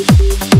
You.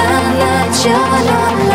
time, not your love.